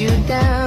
you down.